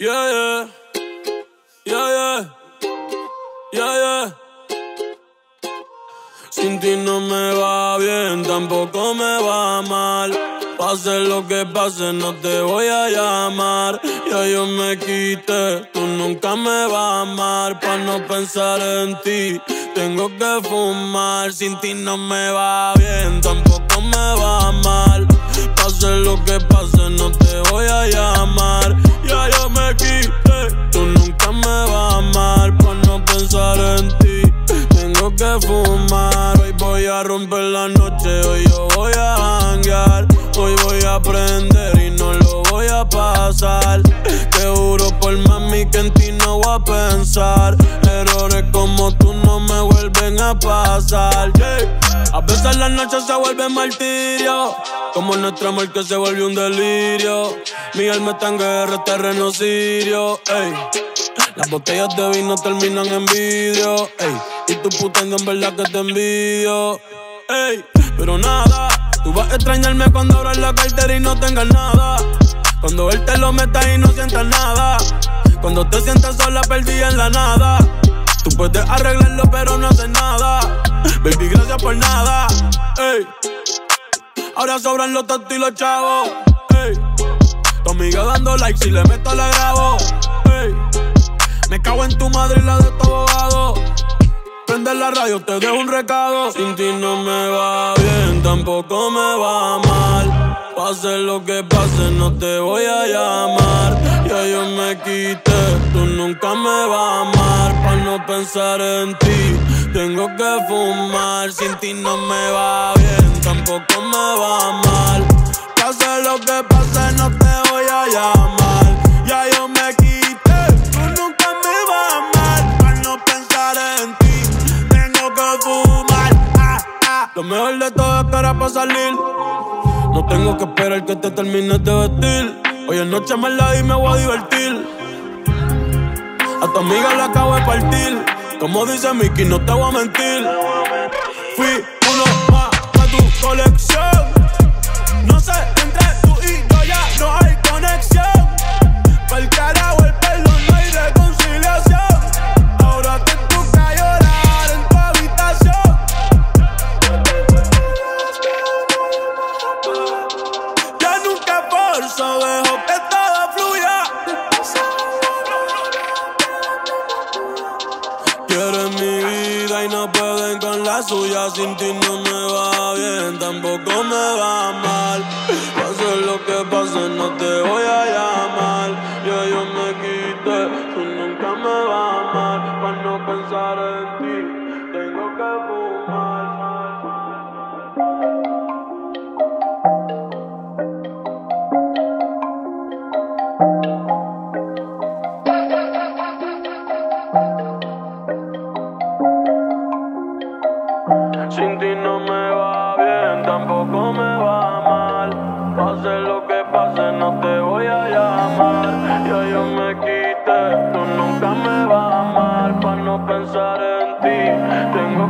Yeah, yeah. Yeah, yeah. Yeah. Sin ti no me va bien, tampoco me va mal. Pase lo que pase, no te voy a llamar. Ya yo me quité, tú nunca me vas a amar. Pa' no pensar en ti, tengo que fumar. Sin ti no me va bien, tampoco me va mal. Pase lo que pase, no te voy a llamar. Romper la noche, hoy yo voy a hangar. Hoy voy a aprender y no lo voy a pasar. Te juro por mami que en ti no voy a pensar. Errores como tú no me vuelven a pasar. Yeah. A veces la noche se vuelve martirio. Como nuestro amor que se vuelve un delirio. Mi alma está en guerra, terreno sirio. Las botellas de vino terminan en vidrio. Ey. Y tu puta en verdad que te envidio. Ey. Pero nada, tú vas a extrañarme cuando abras la cartera y no tengas nada. Cuando él te lo meta y no sientas nada. Cuando te sientas sola, perdida en la nada. Tú puedes arreglarlo, pero no haces nada. Baby, gracias por nada. Ey. Ahora sobran los tontos y los chavos. Ey. Tu amiga dando like, si le meto la grabo. Ey. Me cago en tu madre y la de tu abogado. Prende la radio, te dejo un recado. Sin ti no me va bien, tampoco me va mal. Pase lo que pase, no te voy a llamar. Ya yo me quité, tú nunca me vas a amar. Pa' no pensar en ti, tengo que fumar. Sin ti no me va bien, tampoco me va mal. Pase lo que pase, no te voy a llamar. Lo mejor de todo es que ahora pa' salir. No tengo que esperar que te termines de vestir. Hoy en noche me la y me voy a divertir. A tu amiga la acabo de partir. Como dice Mickey, no te voy a mentir. Fui dejo que fluya. Quieren mi vida y no pueden con la suya. Sin ti no me va bien, tampoco me va mal. Sin ti no me va bien, tampoco me va mal. Pase lo que pase, no te voy a llamar. Ya yo me quité, tú nunca me vas a amar. Para no pensar en ti, tengo